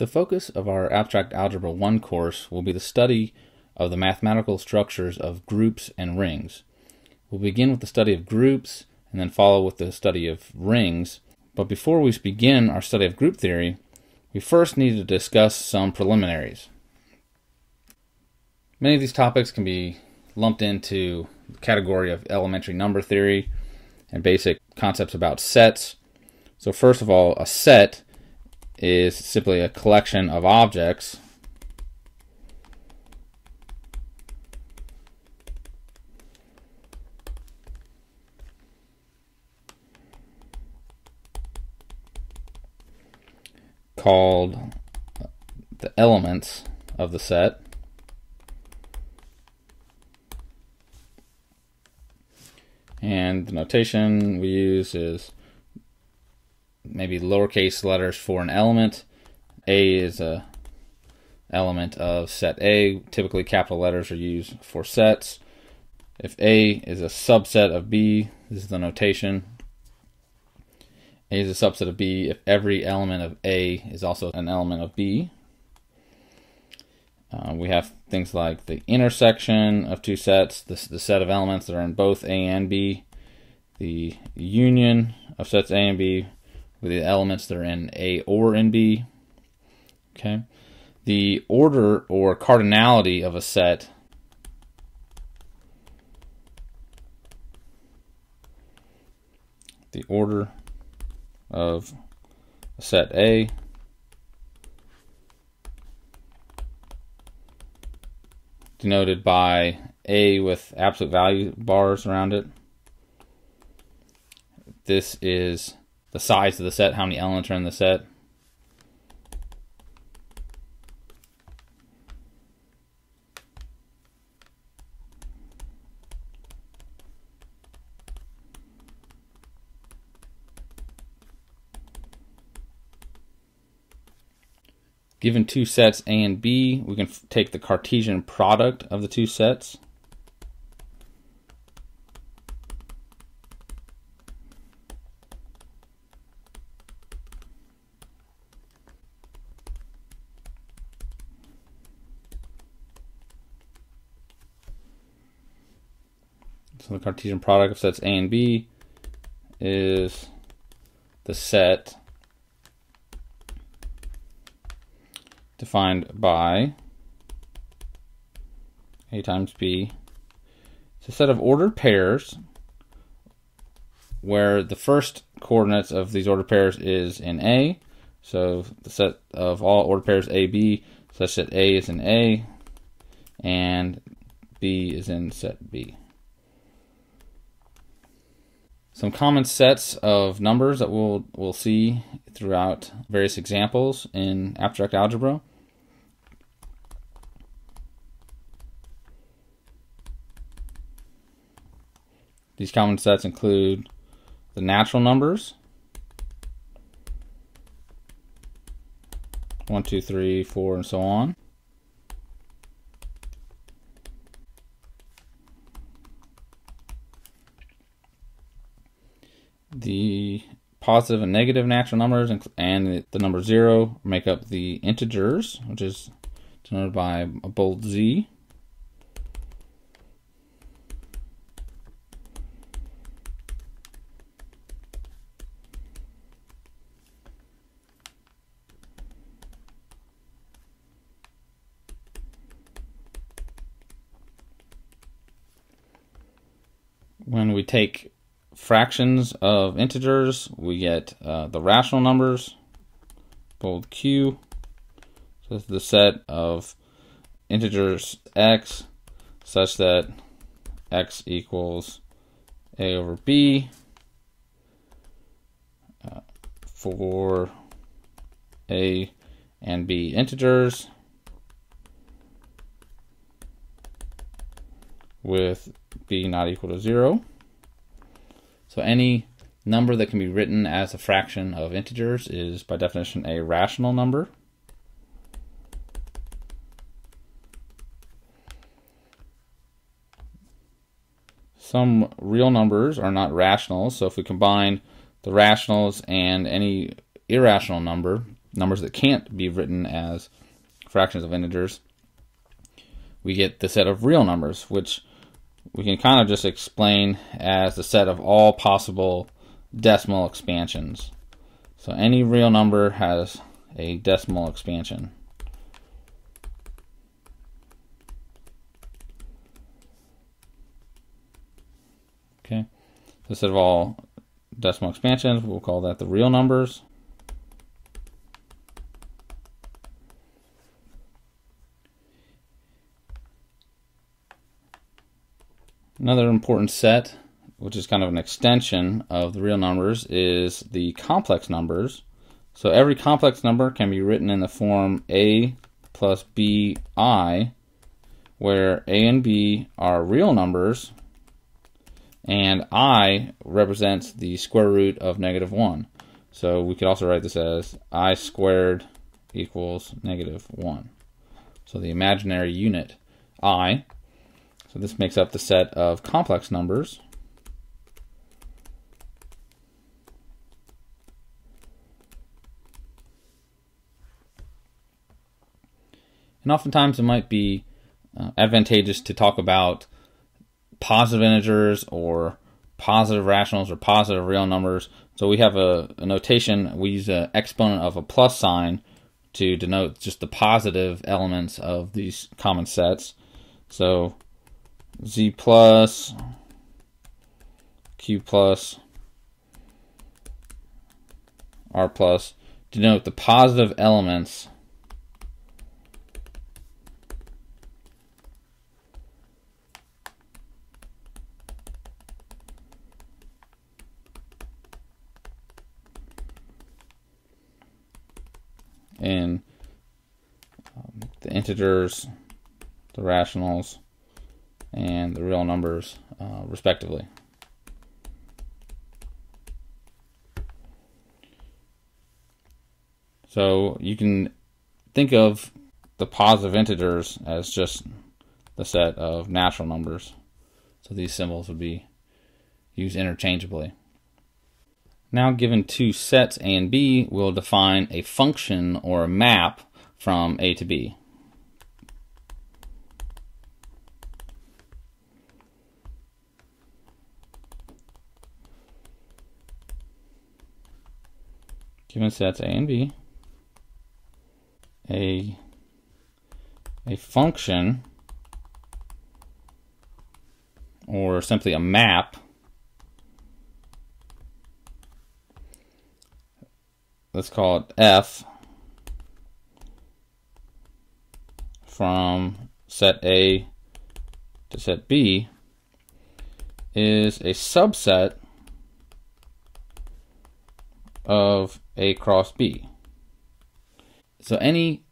The focus of our Abstract Algebra 1 course will be the study of the mathematical structures of groups and rings. We'll begin with the study of groups and then follow with the study of rings. But before we begin our study of group theory, we first need to discuss some preliminaries. Many of these topics can be lumped into the category of elementary number theory and basic concepts about sets. So first of all, a set is simply a collection of objects called the elements of the set. And the notation we use is maybe lowercase letters for an element. A is a element of set A. Typically, capital letters are used for sets. If A is a subset of B, this is the notation. A is a subset of B if every element of A is also an element of B. Uh, we have things like the intersection of two sets, the, the set of elements that are in both A and B, the union of sets A and B, with the elements that are in A or in B. Okay. The order or cardinality of a set the order of a set A denoted by A with absolute value bars around it. This is the size of the set, how many elements are in the set. Given two sets A and B, we can take the Cartesian product of the two sets. So the Cartesian product of sets A and B is the set defined by A times B. It's a set of ordered pairs where the first coordinates of these ordered pairs is in A. So the set of all ordered pairs AB such that A is in A and B is in set B some common sets of numbers that we'll, we'll see throughout various examples in abstract algebra. These common sets include the natural numbers, one, two, three, four, and so on. The positive and negative natural numbers and the number 0 make up the integers, which is denoted by a bold Z. When we take fractions of integers, we get uh, the rational numbers, bold Q. So this is the set of integers x such that x equals a over b uh, for a and b integers with b not equal to 0. So any number that can be written as a fraction of integers is by definition a rational number. Some real numbers are not rational, so if we combine the rationals and any irrational number, numbers that can't be written as fractions of integers, we get the set of real numbers, which we can kind of just explain as the set of all possible decimal expansions. So any real number has a decimal expansion. Okay, the set of all decimal expansions, we'll call that the real numbers. Another important set, which is kind of an extension of the real numbers, is the complex numbers. So every complex number can be written in the form a plus bi, where a and b are real numbers, and i represents the square root of negative 1. So we could also write this as i squared equals negative 1. So the imaginary unit i so this makes up the set of complex numbers. And oftentimes it might be uh, advantageous to talk about positive integers or positive rationals or positive real numbers. So we have a, a notation, we use an exponent of a plus sign to denote just the positive elements of these common sets. So z plus, q plus, r plus denote the positive elements in um, the integers, the rationals, and the real numbers uh, respectively. So you can think of the positive integers as just the set of natural numbers. So these symbols would be used interchangeably. Now given two sets A and B, we'll define a function or a map from A to B. given sets A and B, a, a function or simply a map let's call it F from set A to set B is a subset of A cross B. So any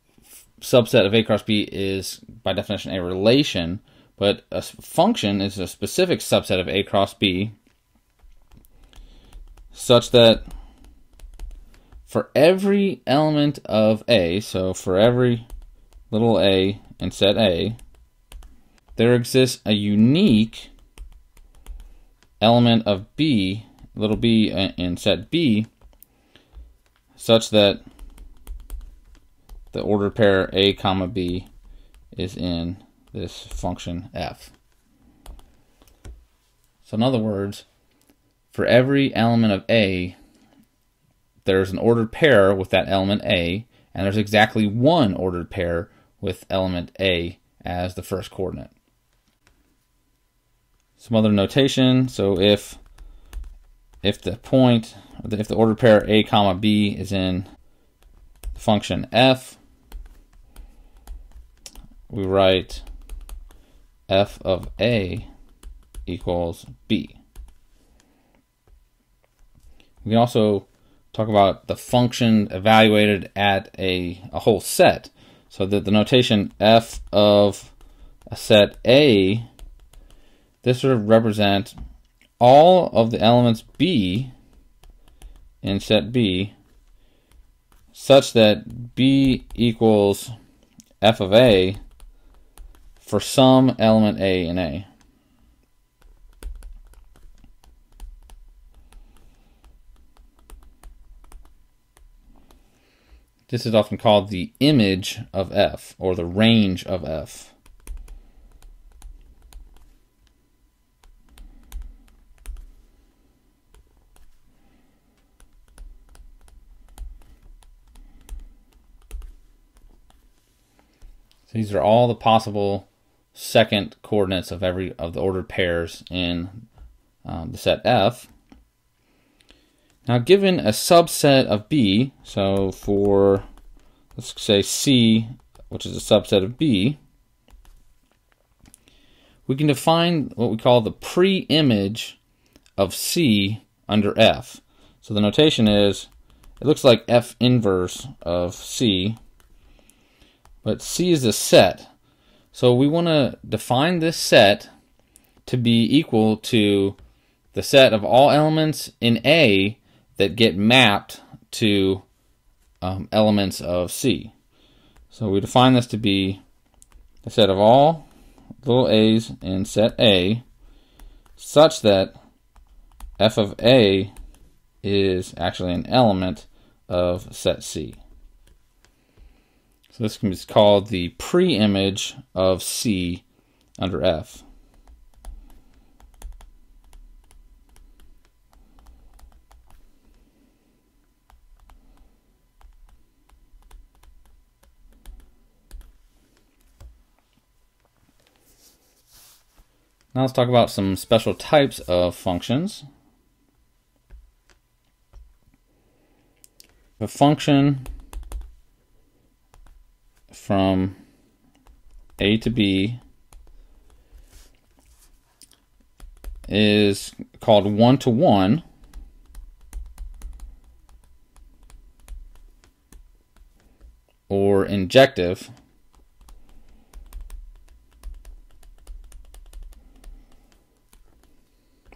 subset of A cross B is by definition a relation, but a function is a specific subset of A cross B such that for every element of A, so for every little a in set A, there exists a unique element of B, little b uh, in set B, such that the ordered pair a comma b is in this function f. So in other words, for every element of a, there's an ordered pair with that element a, and there's exactly one ordered pair with element a as the first coordinate. Some other notation, so if if the point, if the ordered pair a comma b is in the function f, we write f of a equals b. We can also talk about the function evaluated at a, a whole set. So that the notation f of a set A, this would represent all of the elements B in set B such that B equals f of A for some element A in A. This is often called the image of f or the range of f. So these are all the possible second coordinates of every of the ordered pairs in um, the set F. Now given a subset of B, so for let's say C, which is a subset of B, we can define what we call the pre-image of C under F. So the notation is, it looks like F inverse of C but C is a set. So we want to define this set to be equal to the set of all elements in A that get mapped to um, elements of C. So we define this to be the set of all little a's in set A such that f of A is actually an element of set C. So this is called the pre-image of C under F. Now let's talk about some special types of functions. A function from A to B is called one to one. Or injective.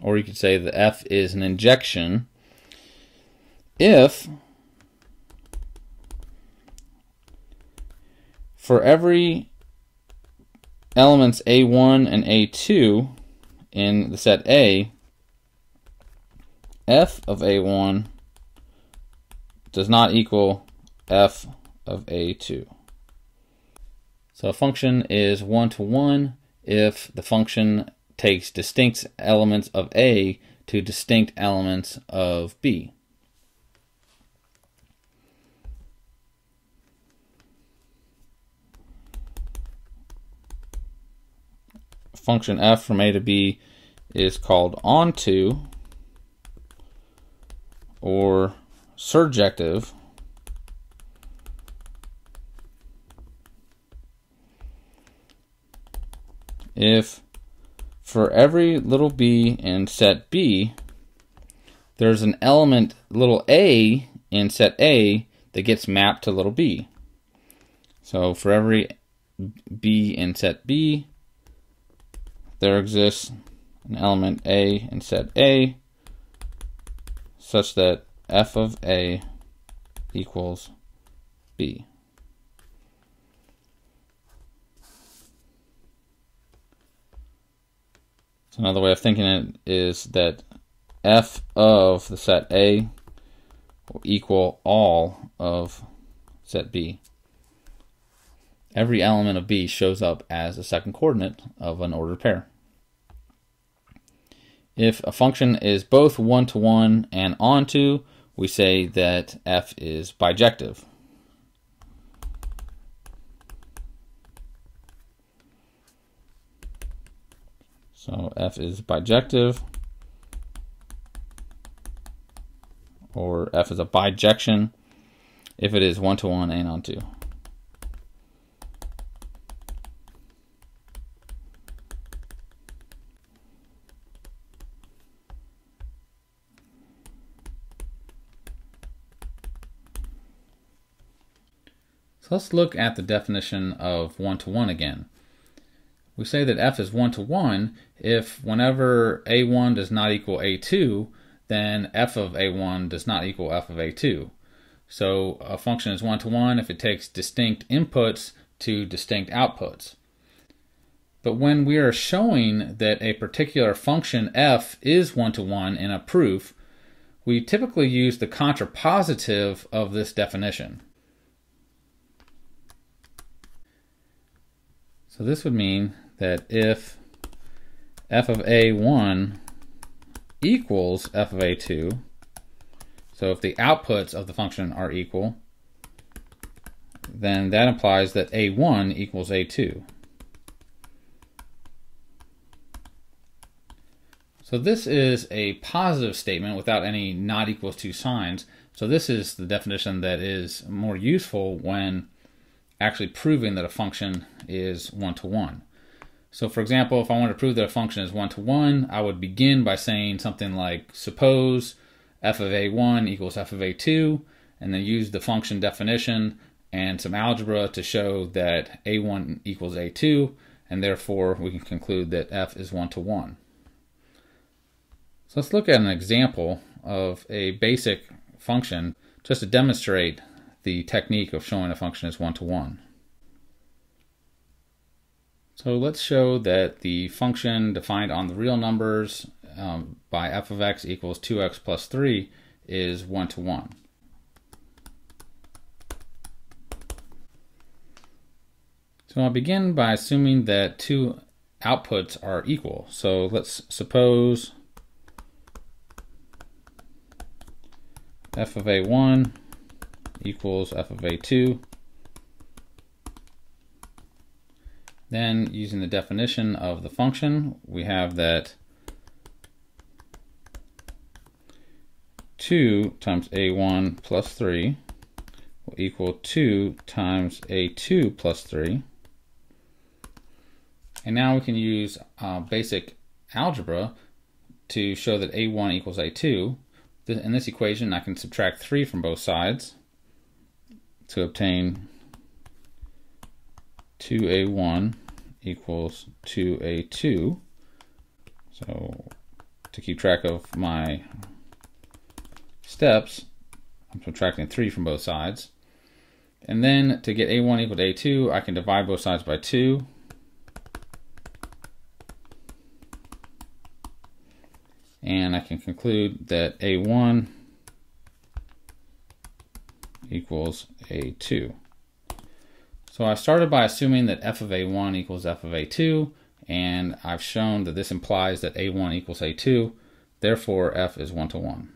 Or you could say the F is an injection if for every elements A1 and A2 in the set A, f of A1 does not equal f of A2. So a function is one-to-one if the function takes distinct elements of A to distinct elements of B. function f from a to b is called onto or surjective if for every little b in set B, there's an element little a in set A that gets mapped to little b. So for every b in set B, there exists an element A in set A such that f of A equals B. So another way of thinking it is that f of the set A will equal all of set B every element of B shows up as a second coordinate of an ordered pair. If a function is both one-to-one -one and onto, we say that f is bijective. So f is bijective, or f is a bijection if it is one-to-one -one and onto. Let's look at the definition of one-to-one -one again. We say that f is one-to-one -one if whenever a1 does not equal a2, then f of a1 does not equal f of a2. So a function is one-to-one -one if it takes distinct inputs to distinct outputs. But when we are showing that a particular function f is one-to-one -one in a proof, we typically use the contrapositive of this definition. So this would mean that if f of a1 equals f of a2, so if the outputs of the function are equal, then that implies that a1 equals a2. So this is a positive statement without any not equals to signs. So this is the definition that is more useful when actually proving that a function is one-to-one. So for example, if I want to prove that a function is one-to-one, I would begin by saying something like, suppose f of a1 equals f of a2, and then use the function definition and some algebra to show that a1 equals a2, and therefore we can conclude that f is one-to-one. So let's look at an example of a basic function just to demonstrate the technique of showing a function is one-to-one. So let's show that the function defined on the real numbers um, by f of x equals 2x plus 3 is one-to-one. So I'll begin by assuming that two outputs are equal. So let's suppose f of a1 equals f of a2. Then using the definition of the function, we have that 2 times a1 plus 3 will equal 2 times a2 plus 3. And now we can use uh, basic algebra to show that a1 equals a2 in this equation, I can subtract 3 from both sides to obtain 2a1 equals 2a2. So to keep track of my steps, I'm subtracting 3 from both sides. And then to get a1 equal to a2, I can divide both sides by 2 and I can conclude that A1 equals A2. So I started by assuming that f of A1 equals f of A2, and I've shown that this implies that A1 equals A2, therefore f is 1 to 1.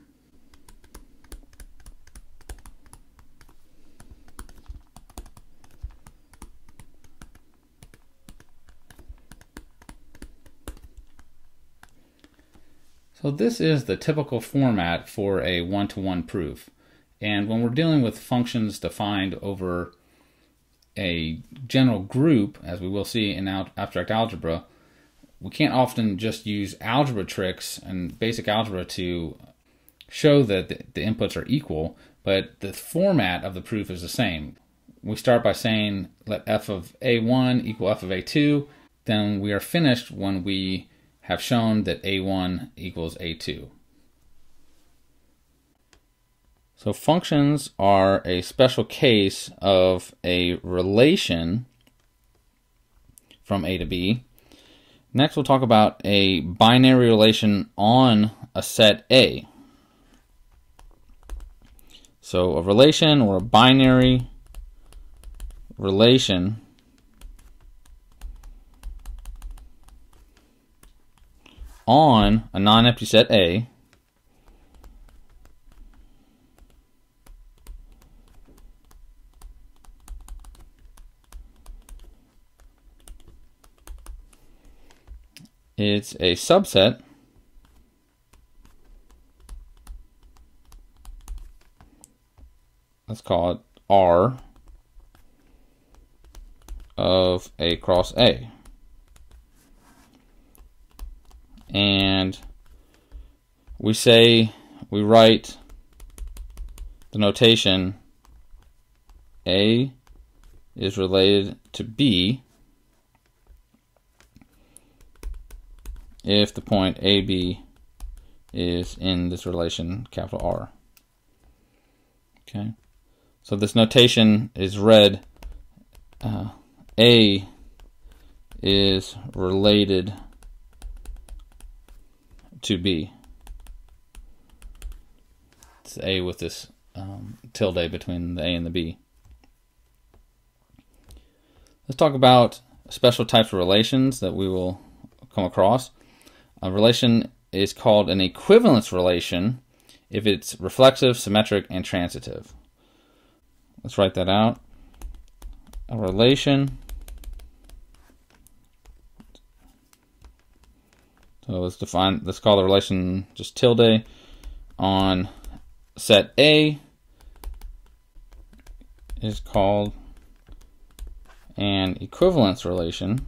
So this is the typical format for a one-to-one -one proof. And when we're dealing with functions defined over a general group, as we will see in abstract algebra, we can't often just use algebra tricks and basic algebra to show that the inputs are equal, but the format of the proof is the same. We start by saying let f of a1 equal f of a2, then we are finished when we have shown that A1 equals A2. So functions are a special case of a relation from A to B. Next we'll talk about a binary relation on a set A. So a relation or a binary relation on a non-empty set A it's a subset let's call it R of A cross A. and we say, we write the notation A is related to B if the point AB is in this relation capital R. Okay, so this notation is read uh, A is related to B. It's A with this um, tilde between the A and the B. Let's talk about special types of relations that we will come across. A relation is called an equivalence relation if it's reflexive, symmetric, and transitive. Let's write that out. A relation. So let's define, let's call the relation just tilde on set A is called an equivalence relation.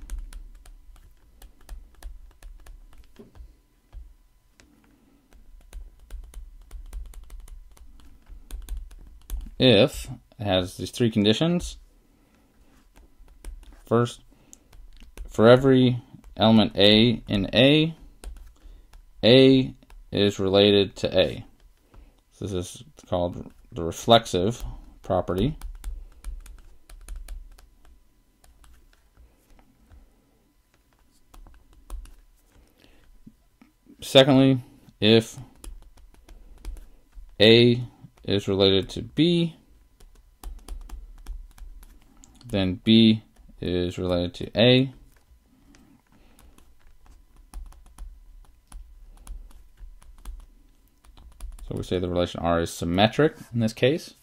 If has these three conditions. First, for every element A in A, A is related to A. So this is called the reflexive property. Secondly, if A is related to B, then B is related to A. So we say the relation R is symmetric in this case.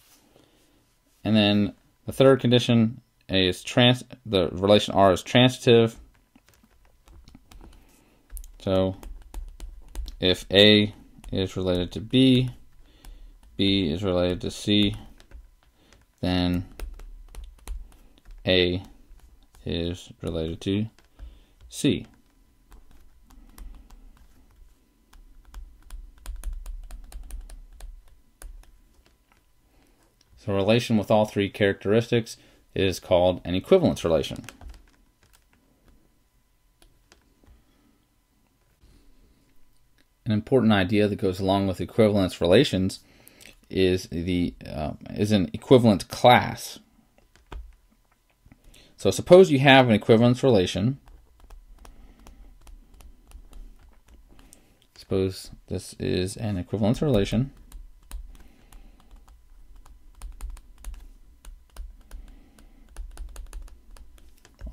And then the third condition A is trans the relation R is transitive. So if A is related to B, B is related to C, then A is related to C. So a relation with all three characteristics is called an equivalence relation. An important idea that goes along with equivalence relations is the uh, is an equivalent class. So suppose you have an equivalence relation. Suppose this is an equivalence relation.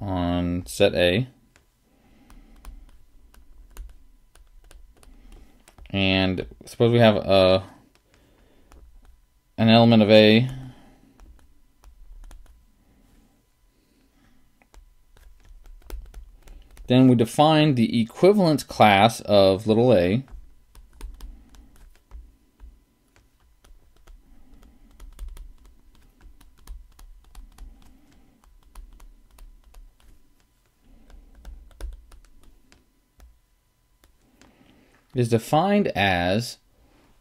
on set A. And suppose we have a an element of A. Then we define the equivalent class of little a. Is defined as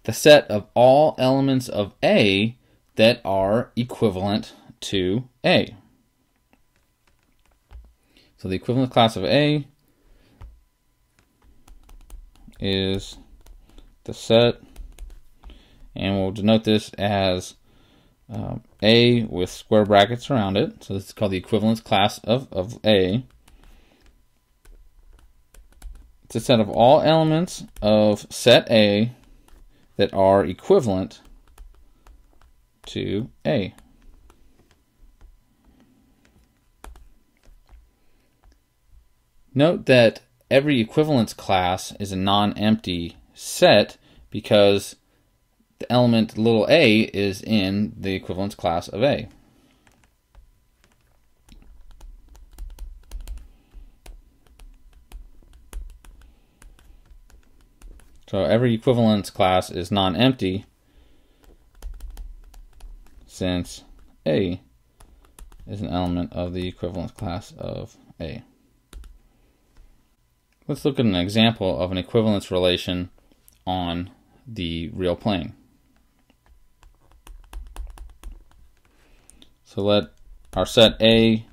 the set of all elements of A that are equivalent to A. So the equivalent class of A is the set, and we'll denote this as um, A with square brackets around it. So this is called the equivalence class of, of A. It's a set of all elements of set A that are equivalent to A. Note that every equivalence class is a non-empty set because the element little a is in the equivalence class of A. So every equivalence class is non-empty since A is an element of the equivalence class of A. Let's look at an example of an equivalence relation on the real plane. So let our set A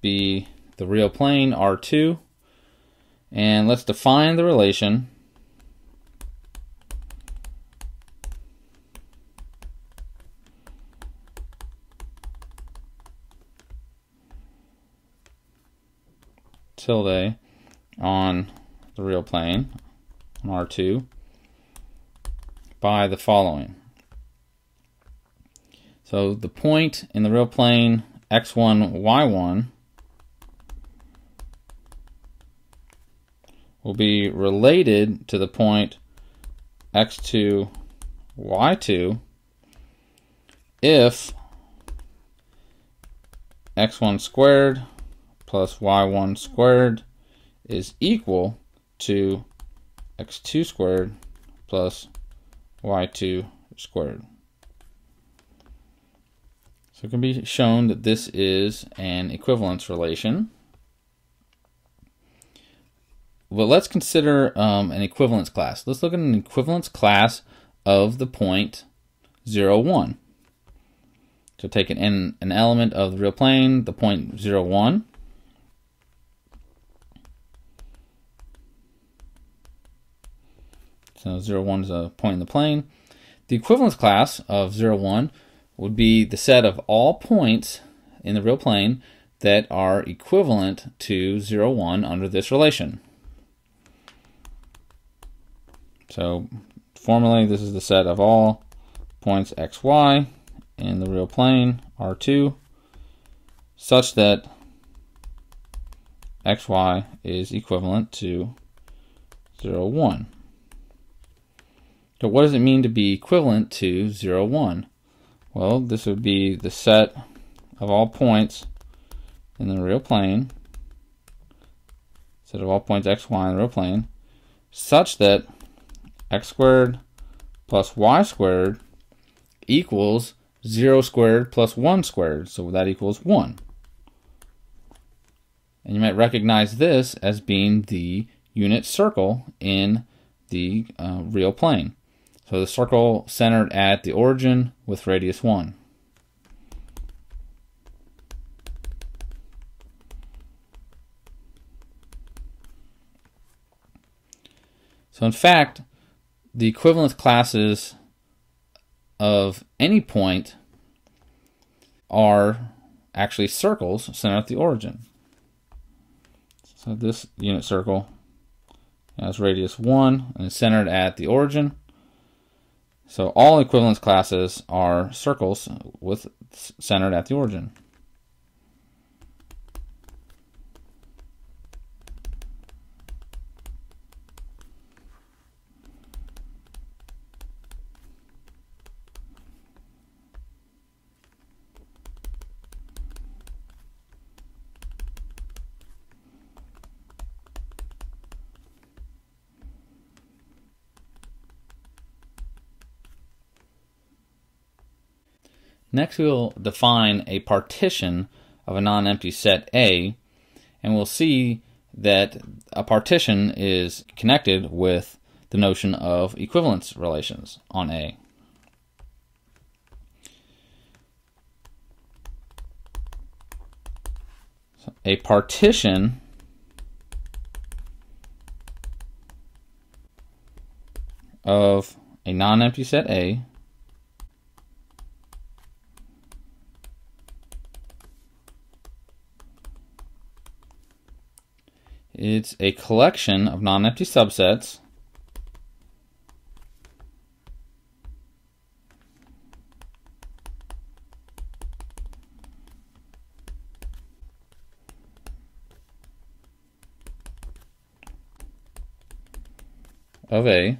be the real plane R2 and let's define the relation tilde on the real plane, on R2, by the following. So the point in the real plane x1, y1 will be related to the point x2, y2 if x1 squared plus y1 squared is equal to x2 squared plus y2 squared. So it can be shown that this is an equivalence relation. But let's consider um, an equivalence class. Let's look at an equivalence class of the point 0, 1. So take an, an element of the real plane, the point 0, 1. So 0, 1 is a point in the plane. The equivalence class of 0, 1 would be the set of all points in the real plane that are equivalent to 0, 1 under this relation. So formally, this is the set of all points x, y in the real plane, R2, such that xy is equivalent to 0, 1. So what does it mean to be equivalent to 0, 1? Well, this would be the set of all points in the real plane, set of all points x, y in the real plane, such that x squared plus y squared equals 0 squared plus 1 squared, so that equals 1. And you might recognize this as being the unit circle in the uh, real plane. So the circle centered at the origin with radius 1. So in fact, the equivalence classes of any point are actually circles centered at the origin. So this unit circle has radius 1 and is centered at the origin. So all equivalence classes are circles with centered at the origin. Next, we'll define a partition of a non-empty set A, and we'll see that a partition is connected with the notion of equivalence relations on A. A partition of a non-empty set A It's a collection of non-empty subsets. Of A.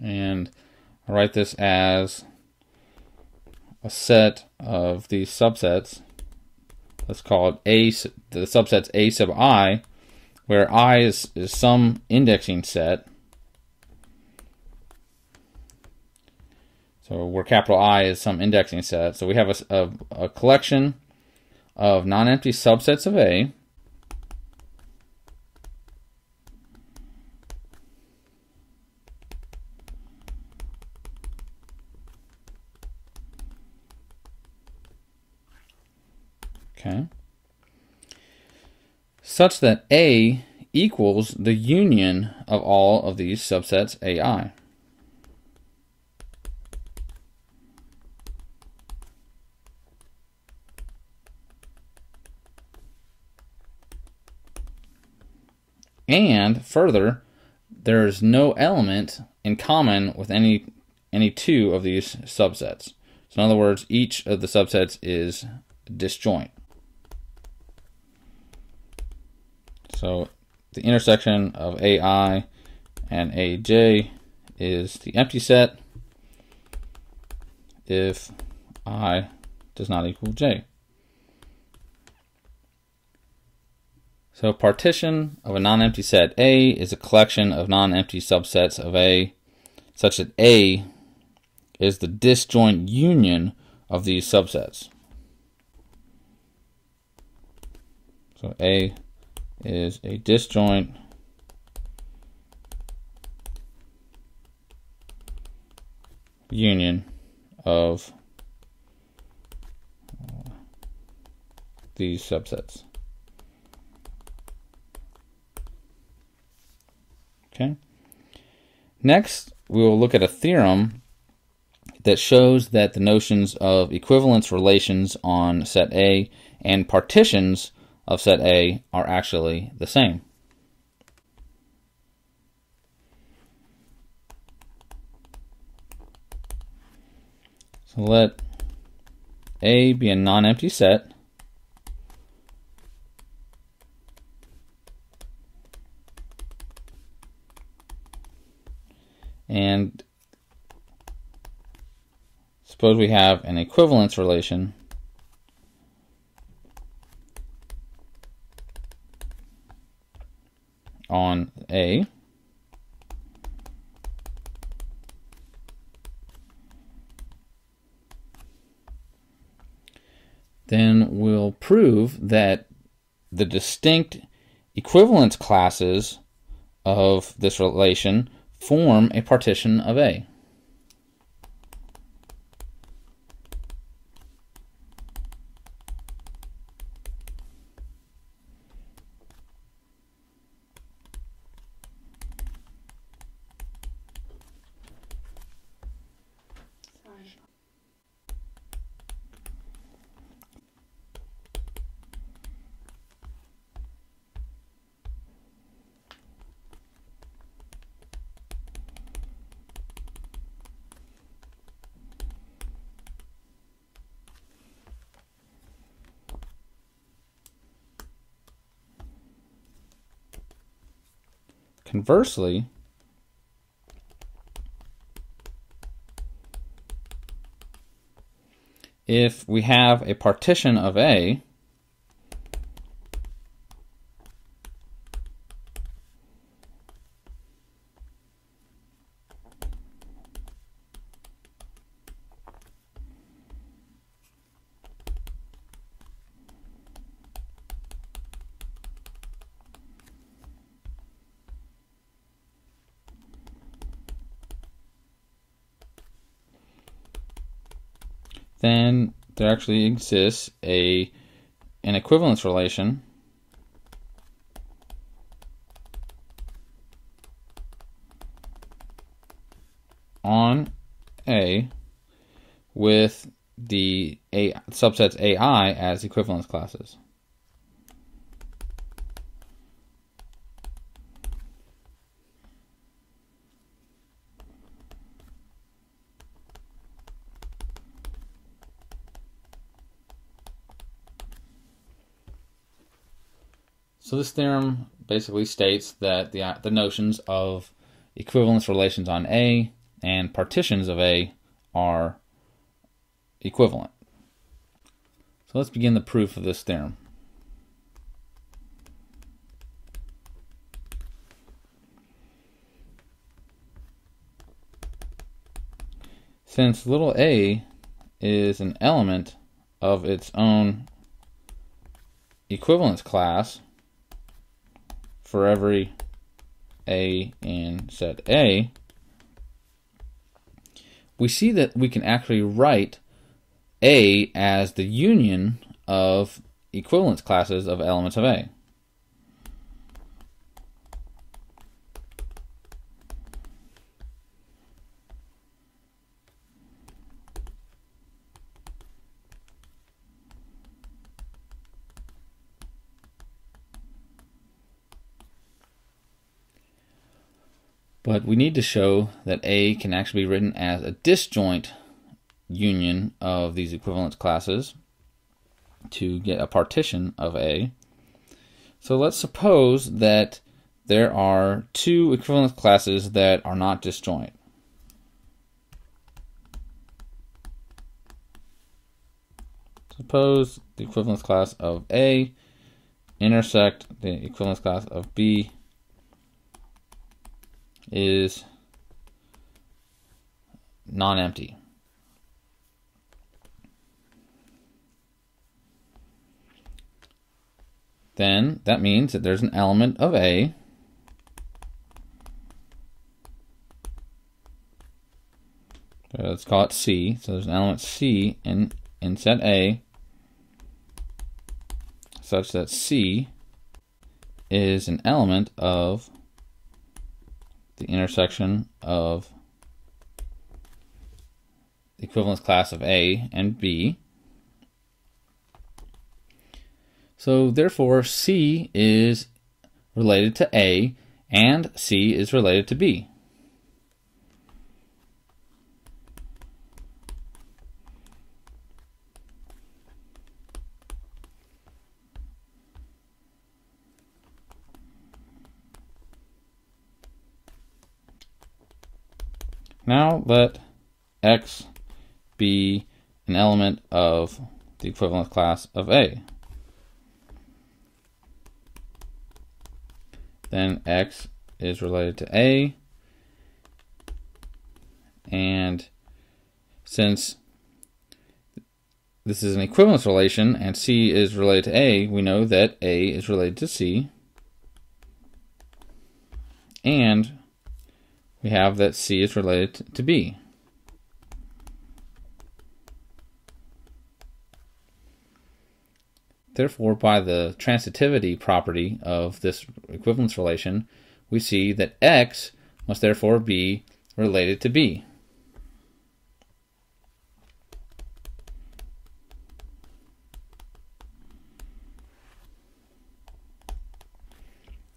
And I write this as a set of these subsets let's call it A, the subset's A sub i, where i is, is some indexing set. So where capital I is some indexing set. So we have a, a, a collection of non-empty subsets of A. okay, such that A equals the union of all of these subsets AI. And further, there is no element in common with any any two of these subsets. So in other words, each of the subsets is disjoint. So the intersection of AI and AJ is the empty set if I does not equal J. So partition of a non-empty set A is a collection of non-empty subsets of A such that A is the disjoint union of these subsets. So A is a disjoint union of uh, these subsets. Okay. Next, we will look at a theorem that shows that the notions of equivalence relations on set A and partitions of set A are actually the same. So let A be a non-empty set and suppose we have an equivalence relation on A then we'll prove that the distinct equivalence classes of this relation form a partition of A. Conversely, if we have a partition of A, then there actually exists a an equivalence relation on A with the A subsets AI as equivalence classes. So this theorem basically states that the, uh, the notions of equivalence relations on A and partitions of A are equivalent. So let's begin the proof of this theorem. Since little a is an element of its own equivalence class, for every A in set A, we see that we can actually write A as the union of equivalence classes of elements of A. But we need to show that A can actually be written as a disjoint union of these equivalence classes to get a partition of A. So let's suppose that there are two equivalence classes that are not disjoint. Suppose the equivalence class of A intersect the equivalence class of B is non-empty. Then that means that there's an element of A uh, let's call it C. So there's an element C in, in set A such that C is an element of the intersection of the equivalence class of A and B. So therefore C is related to A and C is related to B. Now let X be an element of the equivalence class of A. Then X is related to A. And since this is an equivalence relation and C is related to A, we know that A is related to C. And we have that C is related to B. Therefore, by the transitivity property of this equivalence relation, we see that X must therefore be related to B.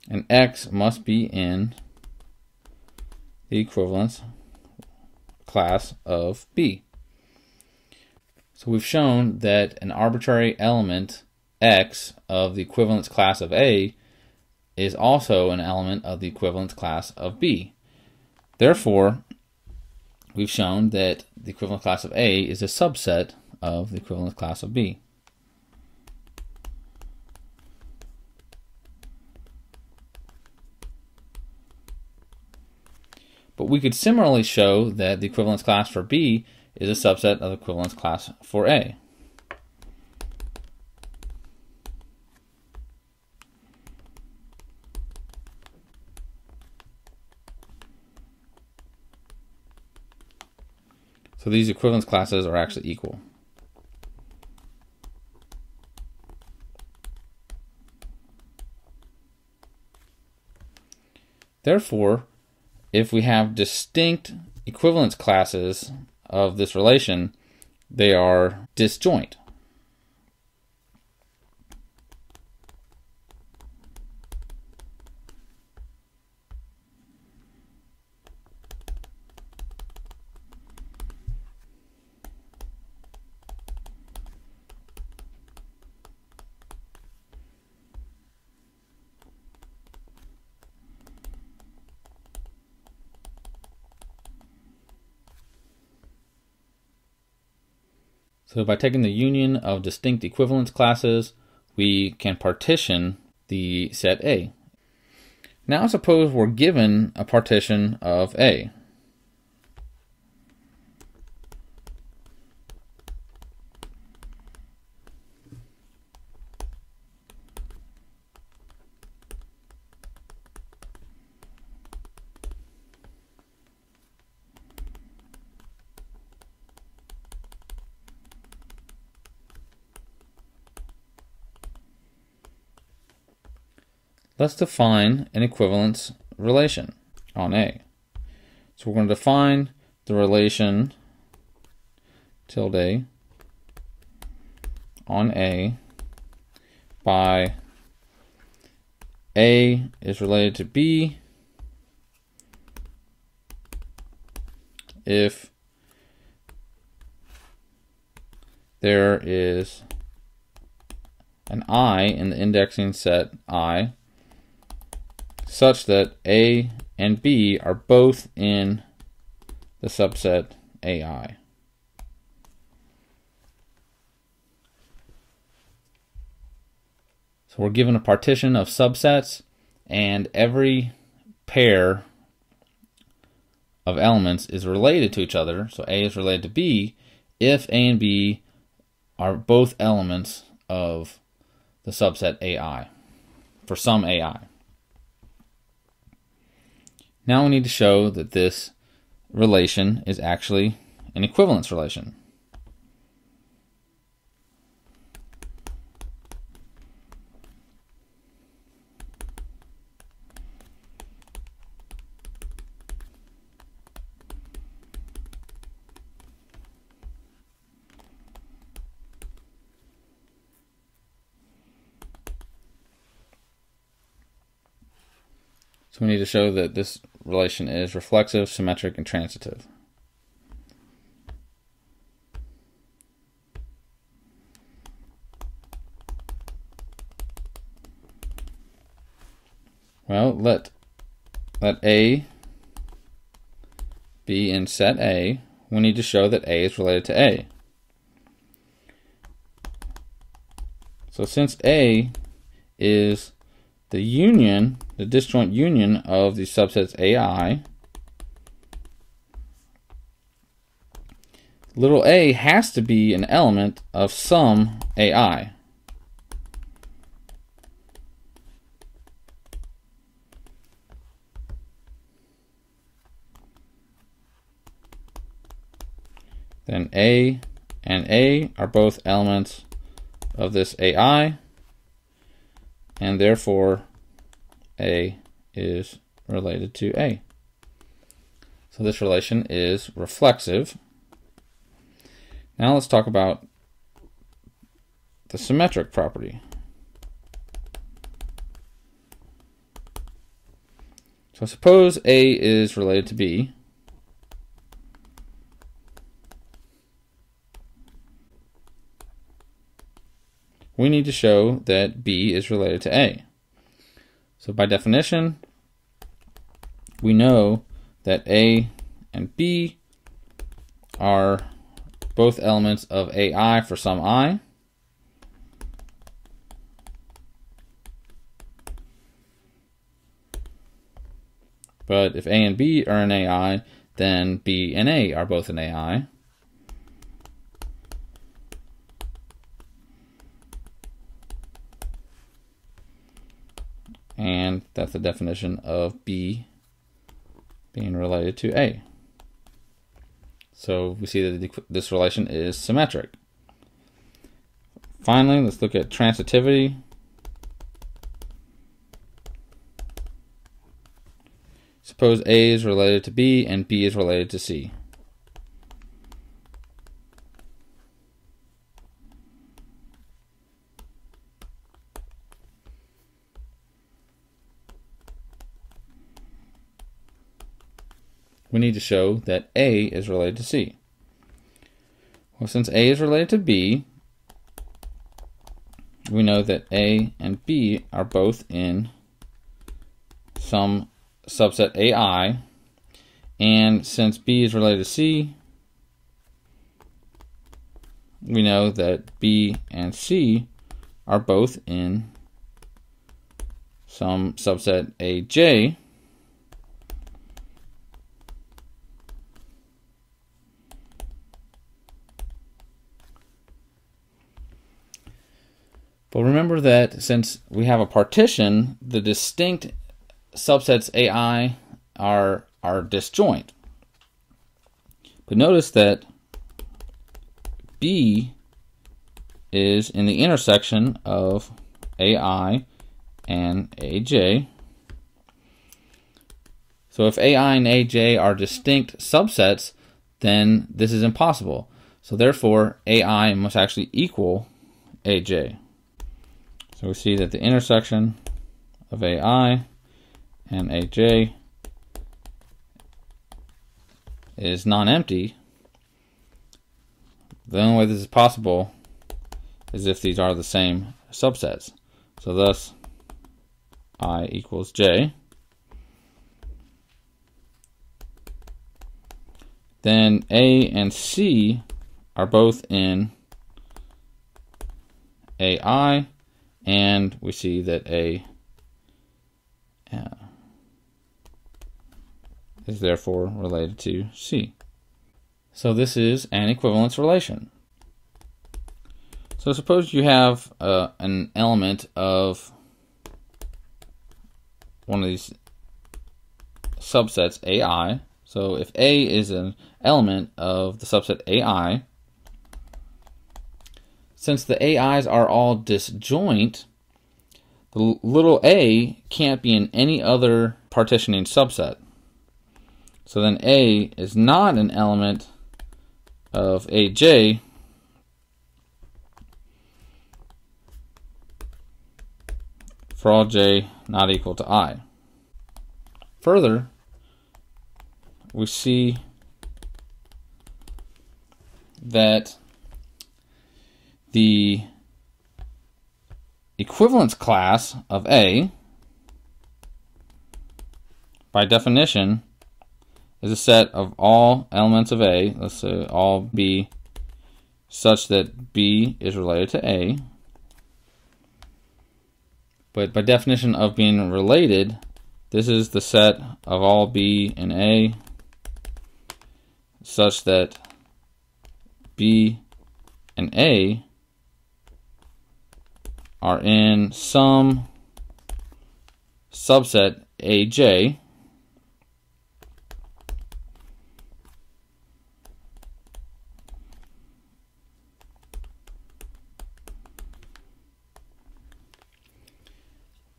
And X must be in the equivalence class of B. So we've shown that an arbitrary element x of the equivalence class of A is also an element of the equivalence class of B. Therefore, we've shown that the equivalence class of A is a subset of the equivalence class of B. we could similarly show that the equivalence class for B is a subset of the equivalence class for A. So these equivalence classes are actually equal. Therefore, if we have distinct equivalence classes of this relation, they are disjoint. So by taking the union of distinct equivalence classes, we can partition the set A. Now suppose we're given a partition of A. Let's define an equivalence relation on A. So we're going to define the relation tilde on A by A is related to B if there is an i in the indexing set i such that A and B are both in the subset AI. So we're given a partition of subsets and every pair of elements is related to each other. So A is related to B if A and B are both elements of the subset AI for some AI. Now we need to show that this relation is actually an equivalence relation. Need to show that this relation is reflexive, symmetric, and transitive. Well, let let A be in set A. We need to show that A is related to A. So since A is the union, the disjoint union of the subsets AI, little a has to be an element of some AI. Then A and A are both elements of this AI and therefore A is related to A. So this relation is reflexive. Now let's talk about the symmetric property. So suppose A is related to B. we need to show that B is related to A. So by definition, we know that A and B are both elements of AI for some I. But if A and B are an AI, then B and A are both an AI. and that's the definition of B being related to A. So we see that this relation is symmetric. Finally, let's look at transitivity. Suppose A is related to B and B is related to C. we need to show that A is related to C. Well, since A is related to B, we know that A and B are both in some subset AI, and since B is related to C, we know that B and C are both in some subset AJ, But remember that since we have a partition, the distinct subsets AI are, are disjoint. But notice that B is in the intersection of AI and AJ. So if AI and AJ are distinct subsets, then this is impossible. So therefore, AI must actually equal AJ. So we see that the intersection of AI and AJ is non-empty. The only way this is possible is if these are the same subsets. So thus, i equals j. Then A and C are both in AI, and we see that A uh, is therefore related to C. So this is an equivalence relation. So suppose you have uh, an element of one of these subsets AI. So if A is an element of the subset AI, since the AIs are all disjoint, the little a can't be in any other partitioning subset. So then A is not an element of AJ for all j not equal to i. Further, we see that the equivalence class of A, by definition, is a set of all elements of A, let's say all B, such that B is related to A. But by definition of being related, this is the set of all B and A such that B and A are in some subset AJ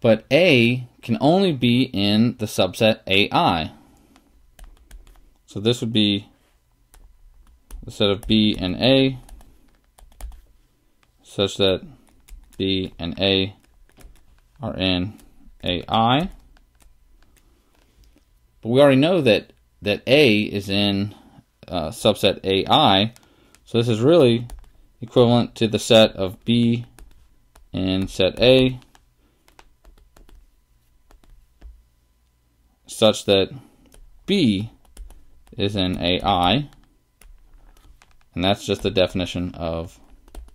but A can only be in the subset AI. So this would be the set of B and A such that B and A are in AI. But we already know that, that A is in uh, subset AI, so this is really equivalent to the set of B in set A such that B is in AI, and that's just the definition of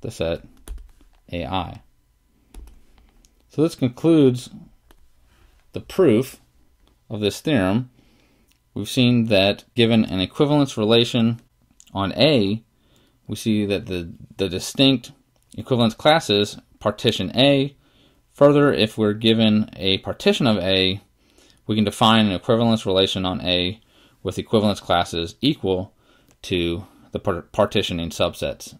the set AI. So this concludes the proof of this theorem. We've seen that given an equivalence relation on A, we see that the, the distinct equivalence classes partition A. Further, if we're given a partition of A, we can define an equivalence relation on A with equivalence classes equal to the partitioning subsets